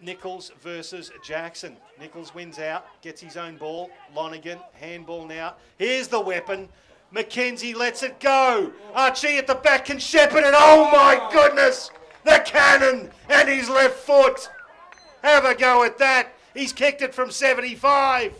Nichols versus Jackson. Nichols wins out, gets his own ball. Lonigan, handball now. Here's the weapon. McKenzie lets it go. Archie at the back can shepherd it. Oh my goodness! The cannon and his left foot. Have a go at that. He's kicked it from 75.